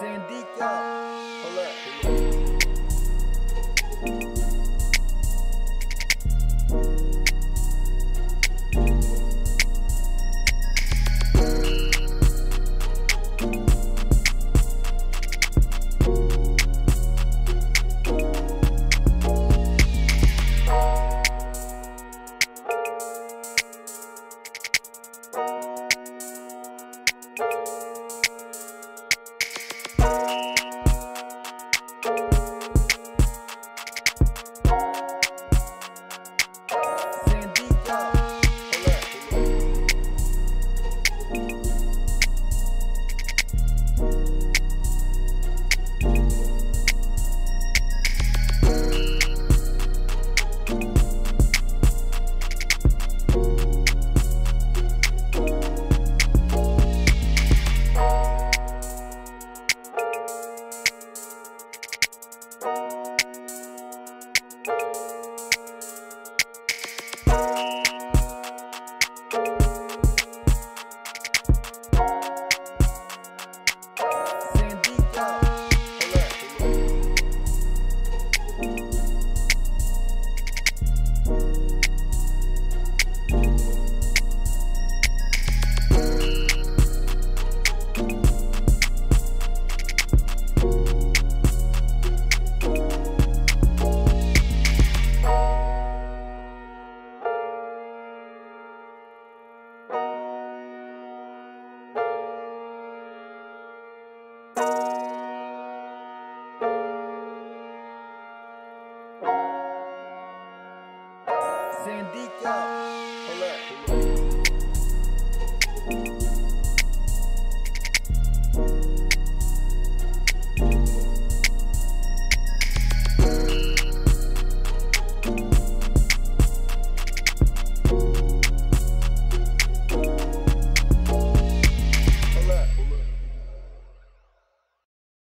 Sandico. Hold up. Sandico. Sandico.